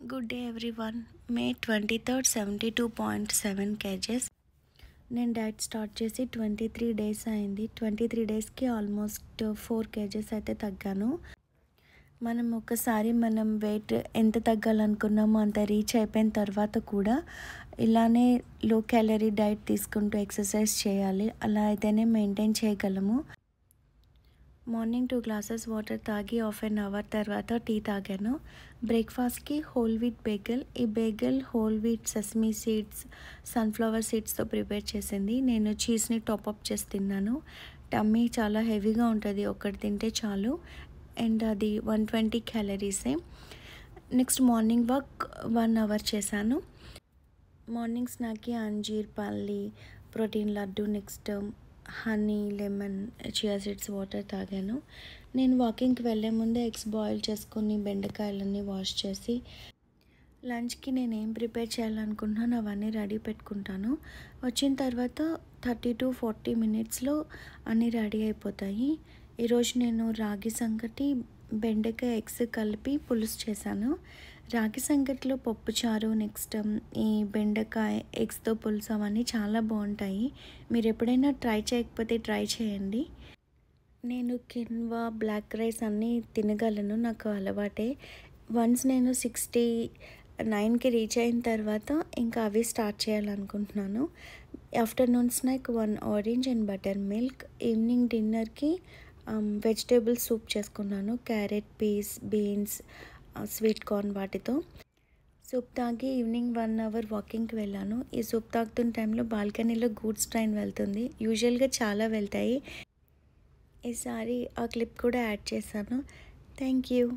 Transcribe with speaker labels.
Speaker 1: Good day everyone May twenty third seventy two point seven kgs నేను diet start చేసి twenty three days అయింది. Twenty three డేస్కి almost four kgs అయితే తగ్గాను. మనం ఒకసారి మనం వెయిట్ ఎంత తగ్గాలనుకున్నామో అంత రీచ్ అయిపోయిన తర్వాత కూడా ఇలానే లో క్యాలరీ డైట్ తీసుకుంటూ ఎక్సర్సైజ్ చేయాలి. అలా అయితేనే మెయింటైన్ చేయగలము. మార్నింగ్ టూ గ్లాసెస్ వాటర్ తాగి హాఫ్ అన్ అవర్ తర్వాత టీ తాగాను. బ్రేక్ఫాస్ట్కి హోల్ వీట్ బేగల్. ఈ bagel whole wheat sesame seeds sunflower సీడ్స్తో prepare చేసింది. నేను చీజ్ని టాప్అప్ చేసి తిన్నాను. టమ్మీ చాలా హెవీగా ఉంటుంది. ఒకటి తింటే చాలు. అండ్ అది one twenty క్యాలరీసే. Next morning walk one hour చేశాను. మార్నింగ్ స్నాక్కి అంజీర్ పల్లి protein laddu next honey lemon chia seeds water తాగాను. నేను వాకింగ్కి వెళ్ళే ముందే ఎగ్స్ బాయిల్ చేసుకుని బెండకాయలన్నీ వాష్ చేసి లంచ్కి నేను ఏం ప్రిపేర్ చేయాలనుకుంటున్నాను అవన్నీ రెడీ పెట్టుకుంటాను. వచ్చిన తర్వాత థర్టీ టు ఫార్టీ మినిట్స్లో అన్నీ రెడీ అయిపోతాయి. ఈరోజు నేను రాగి సంగటి బెండకాయ ఎగ్స్ కలిపి పులుసు చేశాను. రాగి సంగటిలో పప్పుచారు నెక్స్ట్ ఈ బెండకాయ ఎగ్స్తో పులుసు అవన్నీ చాలా బాగుంటాయి. మీరు ఎప్పుడైనా ట్రై చేయకపోతే ట్రై చేయండి. నేను కిన్వా బ్లాక్ రైస్ అన్నీ తినగలను నాకు అలవాటే. వన్స్ నేను సిక్స్టీ నైన్కి రీచ్ అయిన తర్వాత ఇంకా అవి స్టార్ట్ చేయాలనుకుంటున్నాను. Afternoon snack one orange and buttermilk. Evening డిన్నర్కి వెజిటేబుల్ సూప్ చేసుకున్నాను. Carrot peas beans sweet corn వాటితో. సూప్ తాగి ఈవినింగ్ వన్ అవర్ వాకింగ్కి వెళ్ళాను. ఈ సూప్ తాగుతున్న టైంలో బాల్కనీలో గూడ్స్ ట్రైన్ వెళ్తుంది. యూజువల్గా చాలా వెళ్తాయి. ఈసారి ఆ క్లిప్ కూడా యాడ్ చేశాను. Thank you